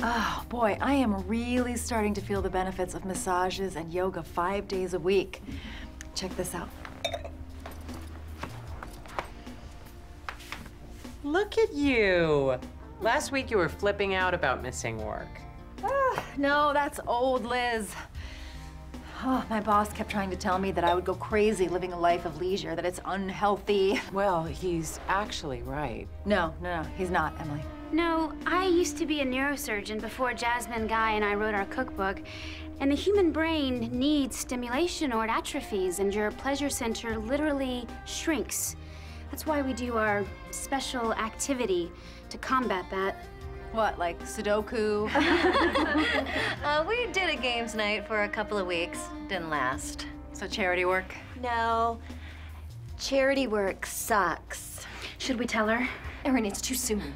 Oh, boy, I am really starting to feel the benefits of massages and yoga five days a week. Check this out. Look at you. Last week you were flipping out about missing work. Ah, no, that's old Liz. Oh, my boss kept trying to tell me that I would go crazy living a life of leisure, that it's unhealthy. Well, he's actually right. No, no, no, he's not, Emily. No, I used to be a neurosurgeon before Jasmine Guy and I wrote our cookbook. And the human brain needs stimulation or it atrophies, and your pleasure center literally shrinks. That's why we do our special activity to combat that. What, like Sudoku? Uh, we did a games night for a couple of weeks. Didn't last. so charity work? No. Charity work sucks. Should we tell her? Erin, it's too soon.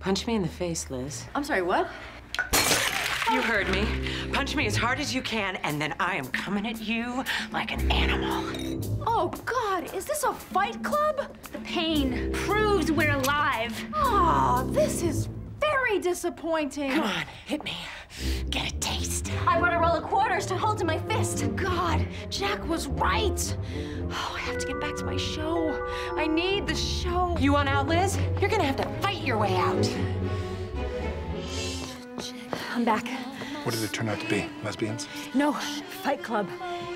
Punch me in the face, Liz. I'm sorry, what? You heard me. Punch me as hard as you can, and then I am coming at you like an animal. Oh, God, is this a fight club? The pain proves we're alive. Oh, this is very disappointing. Come on, hit me. Get a taste. I brought a roll of quarters to hold to my fist. God, Jack was right. Oh, I have to get back to my show. I need the show. You want out, Liz? You're gonna have to fight your way out. I'm back. What did it turn out to be? Lesbians? No, Fight Club. Very lips.